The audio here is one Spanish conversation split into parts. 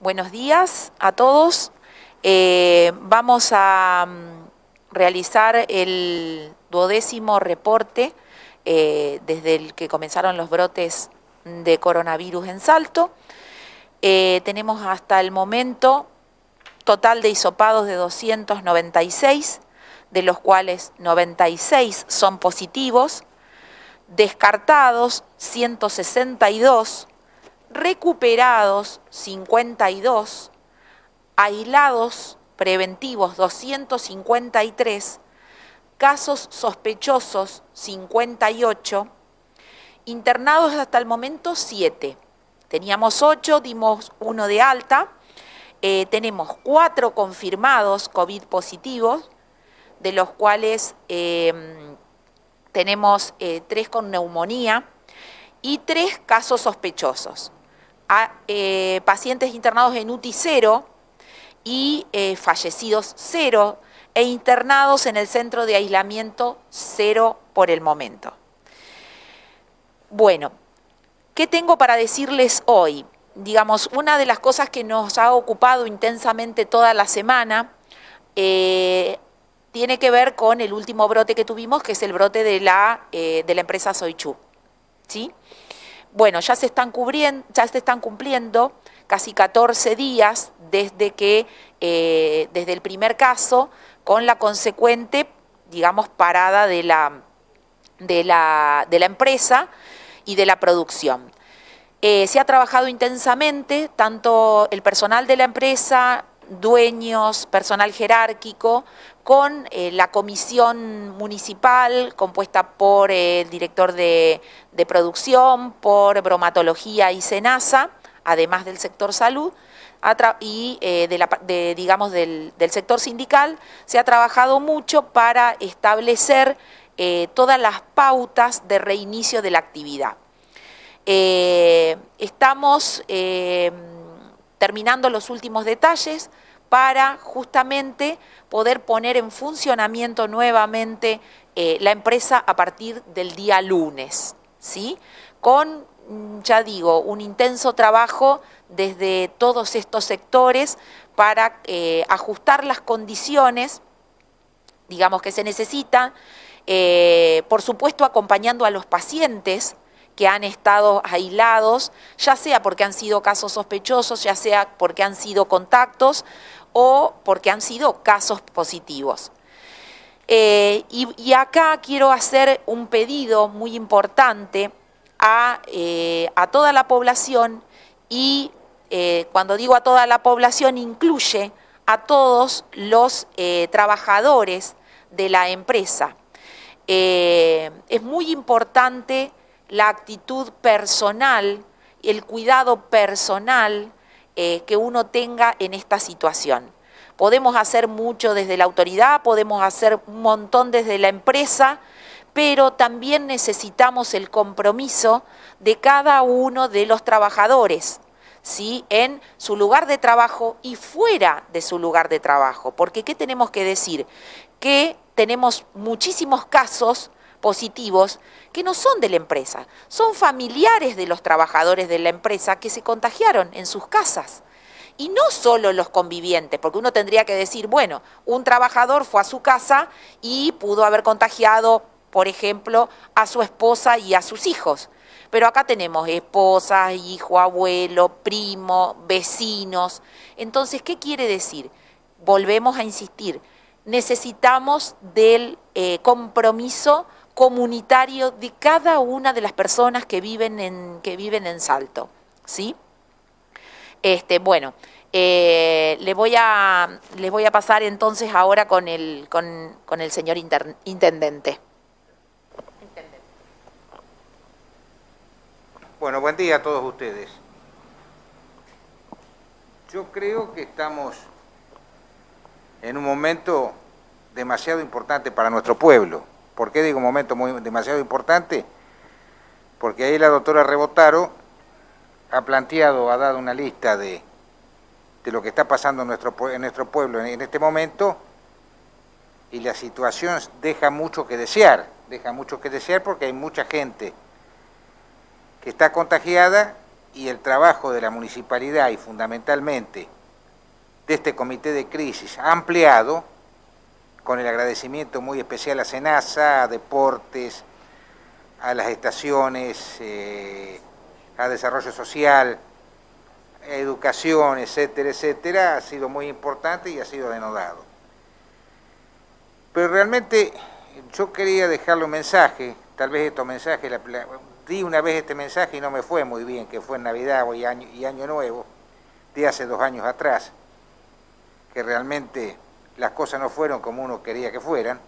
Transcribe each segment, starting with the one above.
Buenos días a todos. Eh, vamos a mm, realizar el duodécimo reporte eh, desde el que comenzaron los brotes de coronavirus en Salto. Eh, tenemos hasta el momento total de hisopados de 296, de los cuales 96 son positivos, descartados 162, recuperados 52, aislados preventivos 253, casos sospechosos 58, internados hasta el momento 7. Teníamos 8, dimos uno de alta, eh, tenemos 4 confirmados COVID positivos, de los cuales eh, tenemos 3 eh, con neumonía y 3 casos sospechosos a eh, pacientes internados en UTI 0 y eh, fallecidos 0 e internados en el centro de aislamiento 0 por el momento. Bueno, ¿qué tengo para decirles hoy? Digamos, una de las cosas que nos ha ocupado intensamente toda la semana eh, tiene que ver con el último brote que tuvimos, que es el brote de la, de la empresa Soichu. ¿Sí? Bueno, ya se están cubriendo, ya se están cumpliendo casi 14 días desde que, eh, desde el primer caso, con la consecuente, digamos, parada de la, de la, de la empresa y de la producción. Eh, se ha trabajado intensamente, tanto el personal de la empresa, dueños, personal jerárquico, con eh, la comisión municipal compuesta por el director de, producción, por bromatología y SENASA, además del sector salud, y eh, de digamos del, sector sindical, se ha trabajado mucho para establecer eh, todas las pautas de reinicio de la actividad. estamos terminando los últimos detalles para justamente poder poner en funcionamiento nuevamente eh, la empresa a partir del día lunes, ¿sí? Con, mm, ya digo, un intenso trabajo desde todos estos sectores para eh, ajustar las condiciones, digamos, que se necesitan, eh, por supuesto acompañando a los pacientes, que han estado aislados, ya sea porque han sido casos sospechosos, ya sea porque han sido contactos o porque han sido casos positivos. Eh, y, acá quiero hacer un pedido muy importante a, eh, toda la población y eh, cuando digo a toda la población incluye a todos los trabajadores de la empresa. es muy importante la actitud personal, el cuidado personal eh, que uno tenga en esta situación. Podemos hacer mucho desde la autoridad, podemos hacer un montón desde la empresa, pero también necesitamos el compromiso de cada uno de los trabajadores, ¿sí? en su lugar de trabajo y fuera de su lugar de trabajo. Porque ¿qué tenemos que decir? Que tenemos muchísimos casos positivos que no son de la empresa, son familiares de los trabajadores de la empresa que se contagiaron en sus casas. Y no solo los convivientes, porque uno tendría que decir, bueno, un trabajador fue a su casa y pudo haber contagiado, por ejemplo, a su esposa y a sus hijos. Pero acá tenemos esposa, hijo, abuelo, primo, vecinos. Entonces, ¿qué quiere decir? Volvemos a insistir, necesitamos del eh, compromiso comunitario de cada una de las personas que viven en, que viven en Salto. ¿sí? Este, bueno, eh, le voy a, les voy a pasar entonces ahora con el, con, con el señor intendente. Bueno, buen día a todos ustedes. Yo creo que estamos en un momento demasiado importante para nuestro pueblo. ¿Por qué digo momento muy, demasiado importante? Porque ahí la doctora Rebotaro ha planteado, ha dado una lista de, de lo que está pasando en nuestro, pueblo en, este momento y la situación deja mucho que desear, deja mucho que desear porque hay mucha gente que está contagiada y el trabajo de la municipalidad y fundamentalmente de este comité de crisis ampliado, con el agradecimiento muy especial a Senasa, a Deportes, a las estaciones, eh, a Desarrollo Social, a Educación, etcétera, etcétera, ha sido muy importante y ha sido denodado. Pero realmente yo quería dejarle un mensaje, tal vez estos mensajes, di una vez este mensaje y no me fue muy bien, que fue en Navidad y año, y año Nuevo, de hace dos años atrás, que realmente las cosas no fueron como uno quería que fueran,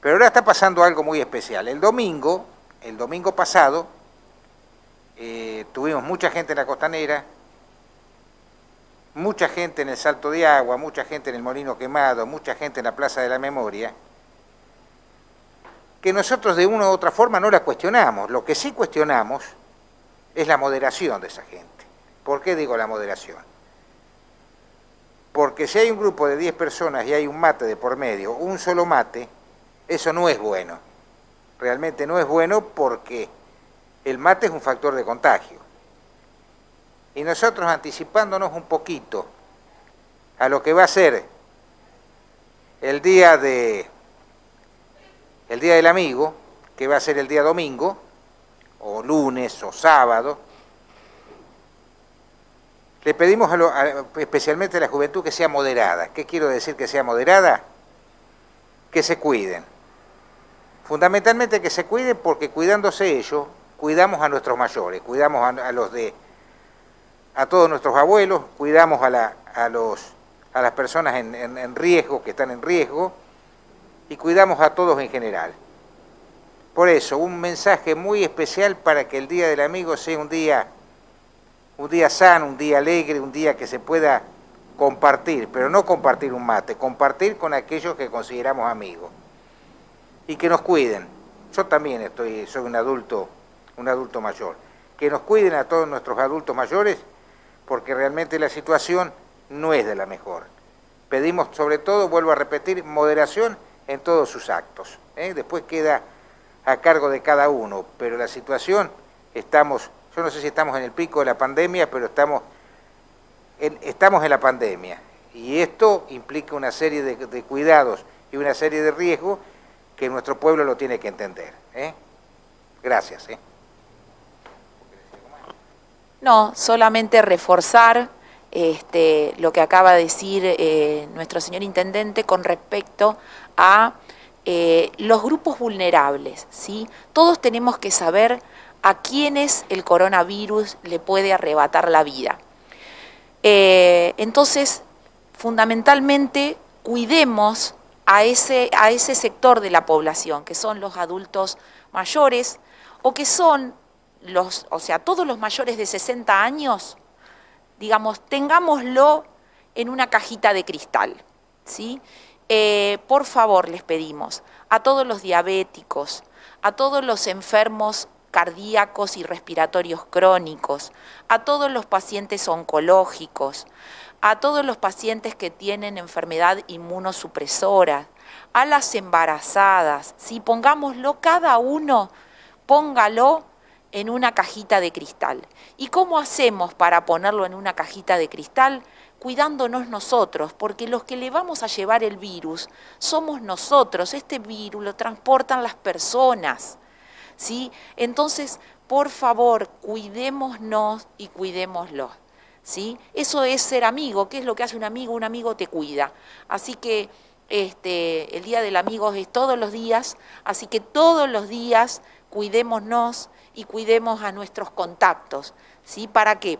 pero ahora está pasando algo muy especial. El domingo, el domingo pasado, eh, tuvimos mucha gente en la costanera, mucha gente en el Salto de Agua, mucha gente en el Molino Quemado, mucha gente en la Plaza de la Memoria, que nosotros de una u otra forma no la cuestionamos. Lo que sí cuestionamos es la moderación de esa gente. ¿Por qué digo la moderación? Porque si hay un grupo de 10 personas y hay un mate de por medio, un solo mate, eso no es bueno. Realmente no es bueno porque el mate es un factor de contagio. Y nosotros anticipándonos un poquito a lo que va a ser el día de el día del amigo, que va a ser el día domingo, o lunes o sábado, le pedimos especialmente a la juventud que sea moderada. ¿Qué quiero decir que sea moderada? Que se cuiden. Fundamentalmente que se cuiden porque cuidándose ellos, cuidamos a nuestros mayores, cuidamos a, los de a todos nuestros abuelos, cuidamos a, la, a, los, a las personas en, en riesgo, que están en riesgo, y cuidamos a todos en general. Por eso, un mensaje muy especial para que el Día del Amigo sea un día, un día sano, un día alegre, un día que se pueda compartir, pero no compartir un mate, compartir con aquellos que consideramos amigos y que nos cuiden. Yo también estoy, soy un adulto, un adulto mayor. Que nos cuiden a todos nuestros adultos mayores, porque realmente la situación no es de la mejor. Pedimos sobre todo, vuelvo a repetir, moderación en todos sus actos. ¿eh? Después queda a cargo de cada uno, pero la situación, estamos, yo no sé si estamos en el pico de la pandemia, pero estamos en, estamos en la pandemia. Y esto implica una serie de, cuidados y una serie de riesgos que nuestro pueblo lo tiene que entender. ¿eh? Gracias. ¿eh? No, solamente reforzar este, lo que acaba de decir eh, nuestro señor intendente con respecto a los grupos vulnerables. ¿sí? Todos tenemos que saber a quiénes el coronavirus le puede arrebatar la vida. Eh, entonces, fundamentalmente, cuidemos a ese, a ese sector de la población, que son los adultos mayores, o que son los, o sea, todos los mayores de 60 años, digamos, tengámoslo en una cajita de cristal, ¿sí? Eh, por favor, les pedimos a todos los diabéticos, a todos los enfermos cardíacos y respiratorios crónicos, a todos los pacientes oncológicos, a todos los pacientes que tienen enfermedad inmunosupresora, a las embarazadas, si pongámoslo cada uno, póngalo en una cajita de cristal. ¿Y cómo hacemos para ponerlo en una cajita de cristal? Cuidándonos nosotros, porque los que le vamos a llevar el virus somos nosotros. Este virus lo transportan las personas. ¿Sí? Entonces, por favor, cuidémonos y cuidémoslo. ¿sí? Eso es ser amigo. ¿Qué es lo que hace un amigo? Un amigo te cuida. Así que este, el Día del Amigo es todos los días, así que todos los días cuidémonos y cuidemos a nuestros contactos. ¿sí? ¿Para qué?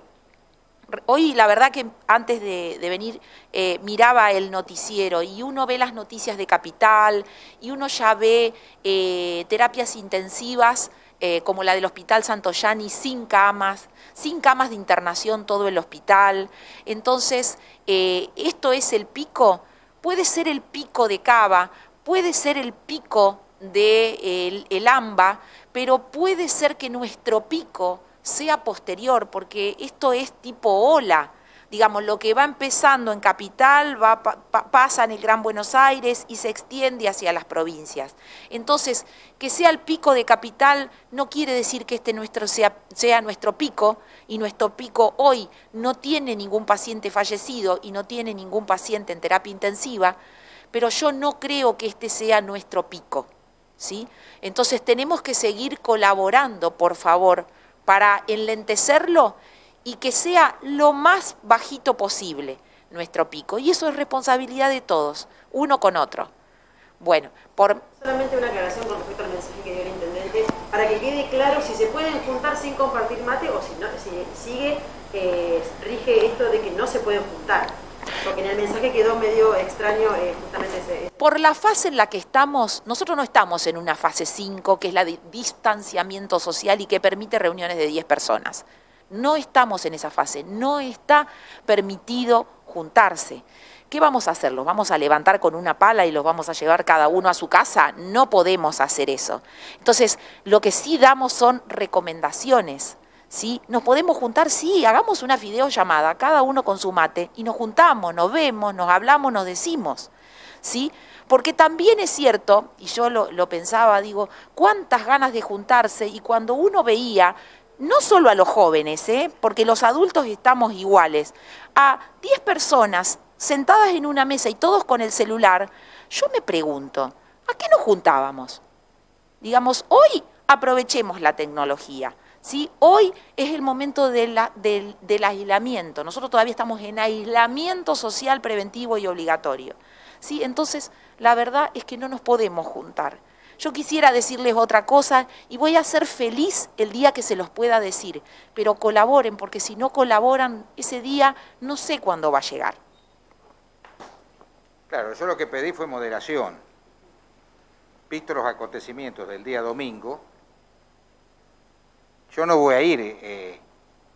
Hoy la verdad que antes de, venir eh, miraba el noticiero y uno ve las noticias de Capital y uno ya ve eh, terapias intensivas eh, como la del Hospital Santoyani, sin camas, sin camas de internación todo el hospital. Entonces, esto es el pico, puede ser el pico de Cava, puede ser el pico de el, AMBA, pero puede ser que nuestro pico sea posterior, porque esto es tipo ola. digamos, lo que va empezando en capital va, pasa en el Gran Buenos Aires y se extiende hacia las provincias. Entonces, que sea el pico de capital no quiere decir que este nuestro sea, sea nuestro pico, y nuestro pico hoy no tiene ningún paciente fallecido y no tiene ningún paciente en terapia intensiva, pero yo no creo que este sea nuestro pico. ¿sí? Entonces tenemos que seguir colaborando, por favor, para enlentecerlo y que sea lo más bajito posible nuestro pico. Y eso es responsabilidad de todos, uno con otro. Bueno, por... Solamente una aclaración con respecto al mensaje que dio el intendente, para que quede claro si se pueden juntar sin compartir mate o si, sigue, eh, rige esto de que no se pueden juntar. En el mensaje quedó medio extraño eh, justamente ese... Por la fase en la que estamos, nosotros no estamos en una fase 5, que es la de distanciamiento social y que permite reuniones de 10 personas. No estamos en esa fase, no está permitido juntarse. ¿Qué vamos a hacer? ¿Los vamos a levantar con una pala y los vamos a llevar cada uno a su casa? No podemos hacer eso. Entonces, lo que sí damos son recomendaciones. ¿Sí? ¿Nos podemos juntar? Sí, hagamos una videollamada, cada uno con su mate, y nos juntamos, nos vemos, nos hablamos, nos decimos, ¿sí? Porque también es cierto, y yo lo, pensaba, digo, cuántas ganas de juntarse, y cuando uno veía, no solo a los jóvenes, ¿eh? porque los adultos estamos iguales, a 10 personas sentadas en una mesa y todos con el celular, yo me pregunto, ¿a qué nos juntábamos? Digamos, hoy aprovechemos la tecnología. ¿Sí? Hoy es el momento del, aislamiento. Nosotros todavía estamos en aislamiento social preventivo y obligatorio. ¿sí? Entonces, la verdad es que no nos podemos juntar. Yo quisiera decirles otra cosa y voy a ser feliz el día que se los pueda decir, pero colaboren, porque si no colaboran, ese día no sé cuándo va a llegar. Claro, yo lo que pedí fue moderación. Visto los acontecimientos del día domingo, yo no voy a ir eh,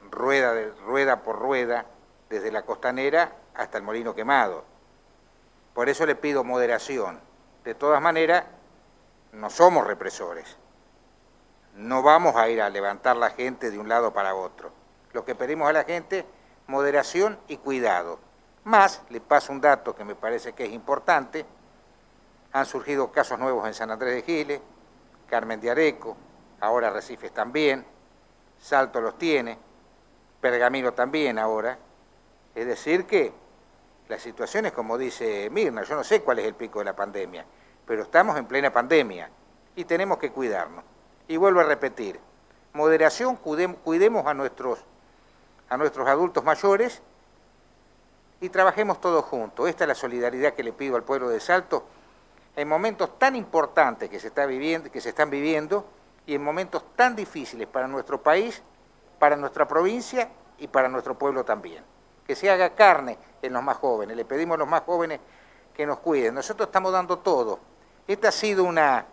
rueda, de, rueda por rueda desde la costanera hasta el molino quemado. Por eso le pido moderación. De todas maneras, no somos represores. No vamos a ir a levantar la gente de un lado para otro. Lo que pedimos a la gente, moderación y cuidado. Más, le paso un dato que me parece que es importante, han surgido casos nuevos en San Andrés de Giles, Carmen de Areco, ahora Recifes también, Salto los tiene, Pergamino también ahora. Es decir que la situación es como dice Mirna, yo no sé cuál es el pico de la pandemia, pero estamos en plena pandemia y tenemos que cuidarnos. Y vuelvo a repetir, moderación, cuidemos a nuestros, a nuestros adultos mayores y trabajemos todos juntos. Esta es la solidaridad que le pido al pueblo de Salto en momentos tan importantes que se, está que se están viviendo y en momentos tan difíciles para nuestro país, para nuestra provincia y para nuestro pueblo también. Que se haga carne en los más jóvenes. Le pedimos a los más jóvenes que nos cuiden. Nosotros estamos dando todo. Este ha sido una,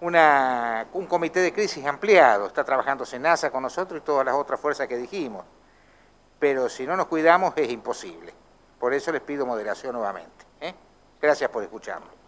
una, un comité de crisis ampliado. Está trabajando SENASA con nosotros y todas las otras fuerzas que dijimos. Pero si no nos cuidamos es imposible. Por eso les pido moderación nuevamente. ¿eh? Gracias por escucharnos.